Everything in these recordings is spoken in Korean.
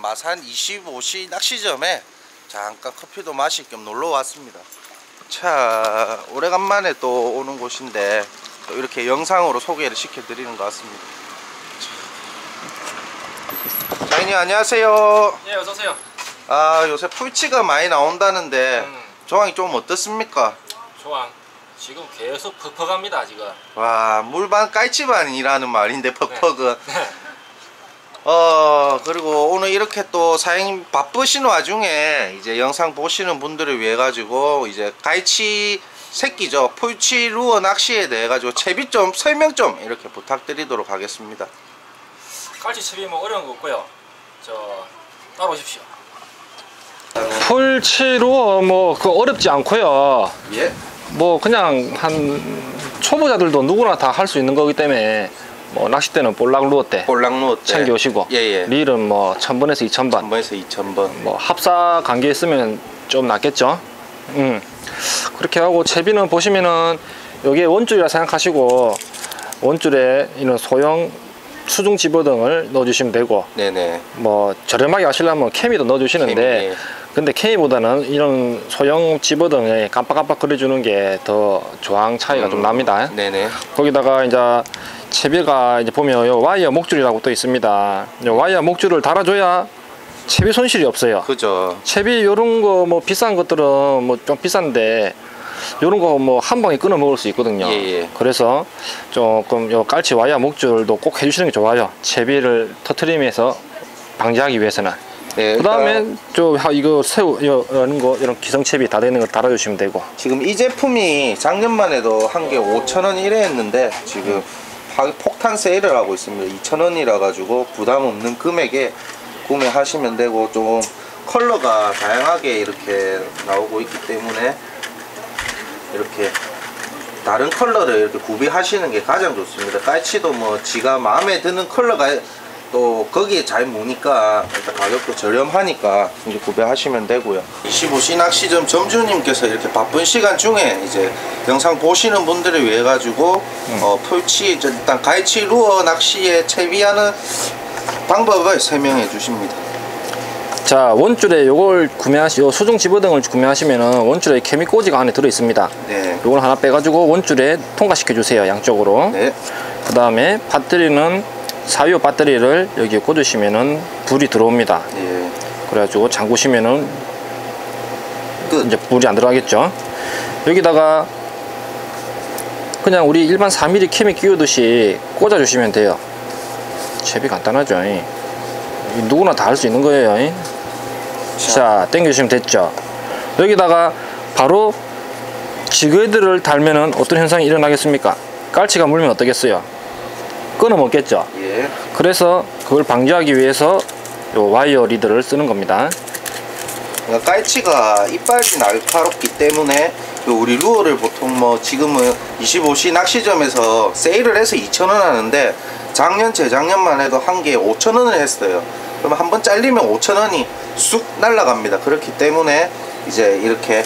마산 25시 낚시점에 잠깐 커피도 마실 겸 놀러 왔습니다. 자, 오래간만에 또 오는 곳인데 또 이렇게 영상으로 소개를 시켜드리는 것 같습니다. 자, 자인님 안녕하세요. 예, 어서 오세요. 아, 요새 풀치가 많이 나온다는데 음. 조항이 좀 어떻습니까? 조항. 지금 계속 퍽퍽합니다, 지금. 와, 물반 깔치반이라는 말인데 퍽퍽은. 네. 어 그리고 오늘 이렇게 또 사장님 바쁘신 와중에 이제 영상 보시는 분들을 위해 가지고 이제 갈치 새끼죠 풀치 루어 낚시에 대해 가지고 채비 좀 설명 좀 이렇게 부탁드리도록 하겠습니다 깔치 첩이 뭐 어려운 거 없고요. 저 따라오십시오. 풀치로 뭐그 어렵지 않고요. 예 뭐 그냥 한 초보자들도 누구나 다 할 수 있는 거기 때문에 뭐 낚싯대는 볼락 루어 때 볼락 루어 때 챙겨 오시고 예 예 릴은 뭐 1000번에서 2000번 1000번에서 2000번 뭐 합사 관계 있으면 좀 낫겠죠. 음. 그렇게 하고 채비는 보시면은 여기에 원줄이라 생각하시고 원줄에 이런 소형 수중 집어등을 넣어주시면 되고 네네 뭐 저렴하게 하시려면 케미도 넣어주시는데 케미. 근데 케미보다는 이런 소형 집어등에 깜빡깜빡 그려주는 게 더 조항 차이가 좀 음, 납니다. 네네 거기다가 이제 채비가 이제 보면 요 와이어 목줄이라고 또 있습니다. 요 와이어 목줄을 달아줘야 채비 손실이 없어요. 그죠 채비 요런 거 뭐 비싼 것들은 뭐 좀 비싼데 요런 거 뭐 한 방에 끊어 먹을 수 있거든요. 예, 예. 그래서 조금 요 깔치 와이어 목줄도 꼭 해주시는 게 좋아요. 채비를 터트림에서 방지하기 위해서는. 네, 그 다음에 저 하- 이거 새우 요- 이런 거 이런 기성채비 다 되는 거 달아주시면 되고. 지금 이 제품이 작년만 해도 한 개 5,000원 이래 했는데 지금 파- 폭탄 세일을 하고 있습니다. 2,000원이라 가지고 부담 없는 금액에 구매하시면 되고 좀 컬러가 다양하게 이렇게 나오고 있기 때문에 이렇게 다른 컬러를 이렇게 구비하시는 게 가장 좋습니다. 깔치도 뭐 지가 마음에 드는 컬러가 또 거기에 잘 무니까 일단 가격도 저렴하니까 이제 구매하시면 되고요. 25시 낚시점 점주님께서 이렇게 바쁜 시간 중에 이제 영상 보시는 분들을 위해 가지고 어, 풀치 일단 갈치 루어 낚시에 채비하는 방법을 설명해 주십니다. 자 원줄에 요걸 구매하시 요 수중 집어등을 구매하시면은 원줄에 케미 꽂이가 안에 들어 있습니다. 네. 요걸 하나 빼가지고 원줄에 통과시켜 주세요 양쪽으로. 네. 그 다음에 배터리는 사유 배터리를 여기에 꽂으시면은 불이 들어옵니다. 네. 그래가지고 잠그시면은 끝. 이제 불이 안 들어가겠죠. 여기다가 그냥 우리 일반 4mm 캠이 끼우듯이 꽂아주시면 돼요. 채비 간단하죠. 누구나 다 할 수 있는 거예요. 이. 자, 당겨주시면 됐죠. 여기다가 바로 지그헤드를 달면은 어떤 현상이 일어나겠습니까? 깔치가 물면 어떻겠어요? 끊어 먹겠죠. 예. 그래서 그걸 방지하기 위해서 요 와이어 리드를 쓰는 겁니다. 그러니까 깔치가 이빨이 날카롭기 때문에 그 우리 루어를 보통 뭐 지금은 25시 낚시점에서 세일을 해서 2,000원 하는데 작년 재작년만 해도 한 개에 5,000원을 했어요. 그러면 한번 잘리면 5,000원이 쑥 날라갑니다. 그렇기 때문에 이제 이렇게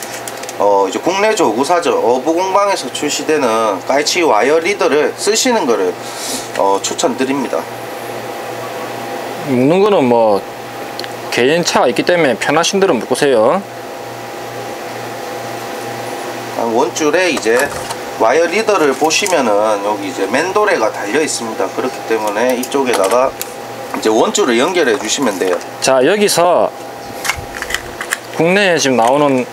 어 이제 국내 조구사죠 어부공방에서 출시되는 깔치 와이어 리더를 쓰시는 거를 어 추천드립니다. 묶는 거는 뭐 개인 차가 있기 때문에 편하신 대로 묶으세요. 원줄에 이제 와이어 리더를 보시면은 여기 이제 맨도레가 달려 있습니다. 그렇기 때문에 이쪽에다가 이제 원줄을 연결해 주시면 돼요. 자 여기서 국내에 지금 나오는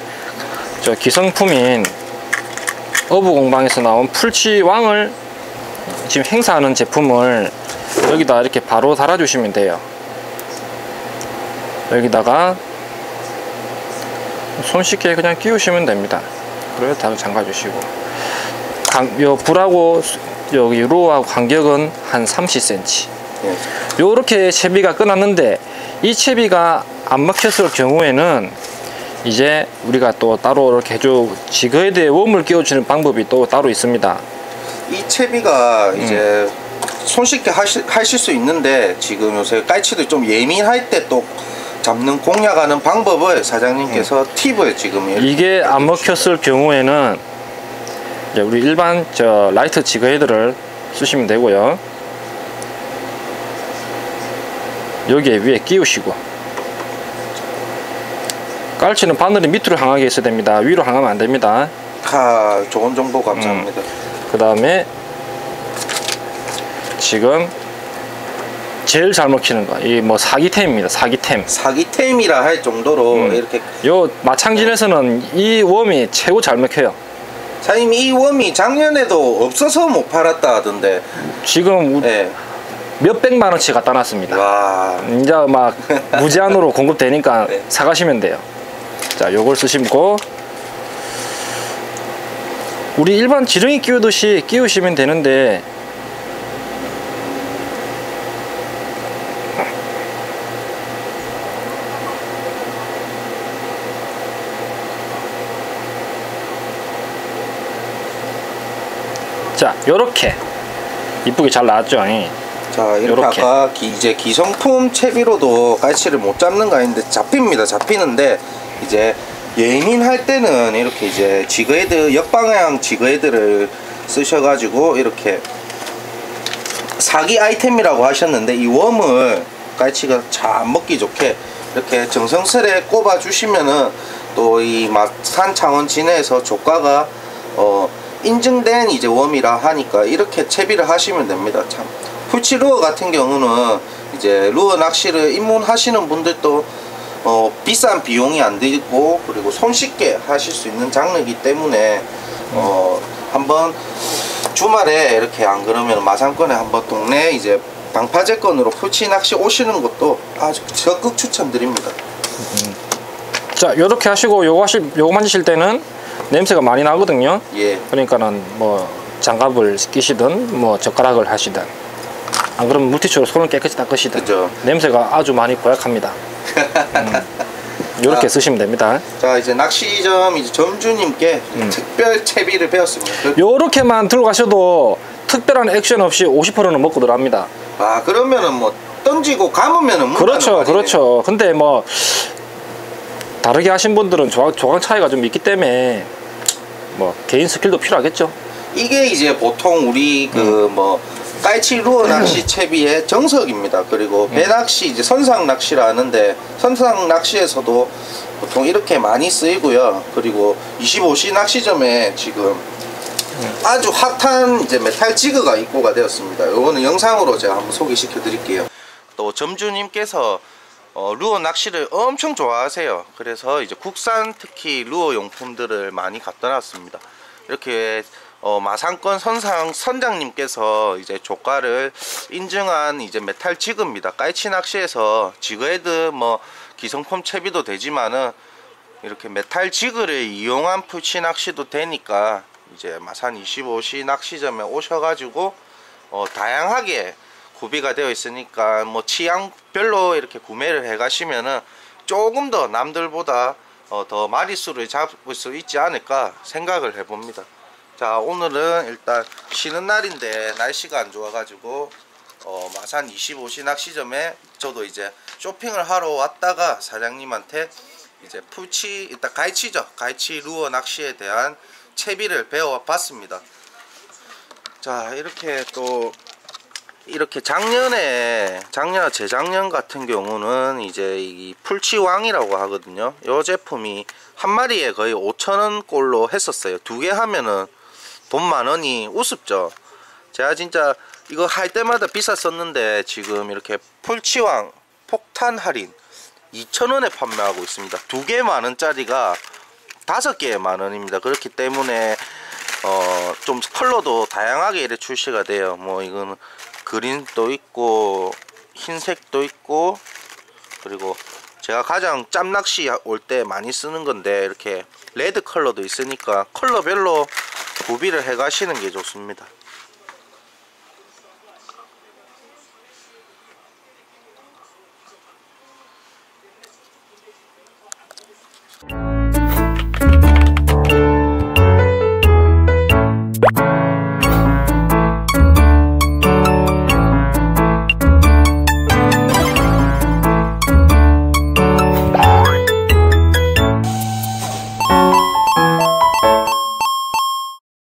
저 기성품인 어부공방에서 나온 풀치왕을 지금 행사하는 제품을 여기다 이렇게 바로 달아주시면 돼요. 여기다가 손쉽게 그냥 끼우시면 됩니다. 그리고 다 잠가주시고 간- 요 불하고 수- 여기 로하고 간격은 한 30cm. 예. 요렇게 채비가 끊었는데 이 채비가 안 막혔을 경우에는 이제 우리가 또 따로 이렇게 해줘 지그헤드에 웜을 끼워주는 방법이 또 따로 있습니다. 이 채비가 이제 손쉽게 하실, 하실 수 있는데 지금 요새 깔치들 좀 예민할 때 또 잡는 공략하는 방법을 사장님께서 팁을 지금 이렇게 이게 안 먹혔을 경우에는 이제 우리 일반 저 라이트 지그헤드를 쓰시면 되고요. 여기에 위에 끼우시고 깔치는 바늘이 밑으로 향하게 있어야 됩니다. 위로 향하면 안 됩니다. 하, 좋은 정보 감사합니다. 그 다음에 지금 제일 잘 먹히는 거, 이 뭐 사기템입니다. 사기템. 사기템이라 할 정도로 음. 이렇게 요 마창진에서는 이 웜이 최고 잘 먹혀요. 사장님 이 웜이 작년에도 없어서 못 팔았다 하던데 지금 우- 예. 몇 백만 원치 갖다 놨습니다. 와 이제 막 무제한으로 공급되니까 네. 사가시면 돼요. 자, 요걸 쓰시고 우리 일반 지렁이 끼우듯이 끼우시면 되는데 자, 요렇게 이쁘게 잘 나왔죠. 잉? 자 이렇게 요렇게. 아까 기, 이제 기성품 채비로도 깔치를 못 잡는 거 아닌데 잡힙니다 잡히는데 이제 예민 할 때는 이렇게 이제 지그헤드 역방향 지그헤드를 쓰셔가지고 이렇게 사기 아이템이라고 하셨는데 이 웜을 깔치가 잘 먹기 좋게 이렇게 정성스레 꼽아 주시면은 또이 마산 창원 진해에서 조과가 어 인증된 이제 웜이라 하니까 이렇게 채비를 하시면 됩니다 참. 풀치 루어 같은 경우는 이제 루어 낚시를 입문하시는 분들도 어 비싼 비용이 안 들고 그리고 손쉽게 하실 수 있는 장르이기 때문에 어 한번 주말에 이렇게 안 그러면 마산권에 한번 동네 이제 방파제권으로 풀치 낚시 오시는 것도 아주 적극 추천드립니다. 자, 요렇게 하시고 요거 하실 요거 만지실 때는 냄새가 많이 나거든요. 예. 그러니까는 뭐 장갑을 끼시든 뭐 젓가락을 하시든 안 그러면 물티슈로 손을 깨끗이 닦으시든 그죠. 냄새가 아주 많이 고약합니다. 이렇게 아. 쓰시면 됩니다. 자 이제 낚시점 이제 점주님께 음. 특별 채비를 배웠습니다. 그- 요렇게만 들고 가셔도 특별한 액션 없이 50%는 먹고 들어갑니다. 아 그러면은 뭐 던지고 감으면은 그렇죠. 그렇죠. 근데 뭐 다르게 하신 분들은 조과, 조과 차이가 좀 있기 때문에 뭐 개인 스킬도 필요하겠죠. 이게 이제 보통 우리 그 음. 뭐 깔치 루어 낚시 채비의 정석입니다. 그리고 음. 배 낚시 이제 선상 낚시를 하는데 선상 낚시에서도 보통 이렇게 많이 쓰이고요. 그리고 25시 낚시점에 지금 음. 아주 핫한 이제 metal jig가 입고가 되었습니다. 요거는 영상으로 제가 한번 소개시켜 드릴게요. 또 점주님께서 어, 루어 낚시를 엄청 좋아하세요. 그래서 이제 국산 특히 루어 용품들을 많이 갖다 놨습니다. 이렇게 어, 마산권 선상 선장님께서 이제 조과를 인증한 이제 metal jig입니다. 깔치 낚시에서 jig head 뭐 기성품 채비도 되지만은 이렇게 metal jig를 이용한 풀치 낚시도 되니까 이제 마산 25시 낚시점에 오셔가지고 어, 다양하게 구비가 되어 있으니까 뭐 취향별로 이렇게 구매를 해 가시면은 조금 더 남들보다 어, 더 마리수를 잡을 수 있지 않을까 생각을 해봅니다. 자 오늘은 일단 쉬는 날인데 날씨가 안 좋아가지고 어, 마산 25시 낚시점에 저도 이제 쇼핑을 하러 왔다가 사장님한테 이제 풀치 일단 갈치죠 갈치 루어 낚시에 대한 채비를 배워봤습니다. 자 이렇게 또 이렇게 작년에 작년 재작년 같은 경우는 이제 이 풀치왕이라고 하거든요. 이 제품이 한 마리에 거의 5천원 꼴로 했었어요. 두 개 하면은 돈 만 원이 우습죠. 제가 진짜 이거 할 때마다 비쌌었는데 지금 이렇게 풀치왕 폭탄 할인 2,000원에 판매하고 있습니다. 두 개 만 원짜리가 다섯 개에 만 원입니다. 그렇기 때문에 어 좀 컬러도 다양하게 이렇게 출시가 돼요. 뭐 이거는 그린도 있고 흰색도 있고 그리고 제가 가장 짬낚시 올 때 많이 쓰는 건데 이렇게 레드 컬러도 있으니까 컬러별로 구비를 해 가시는 게 좋습니다.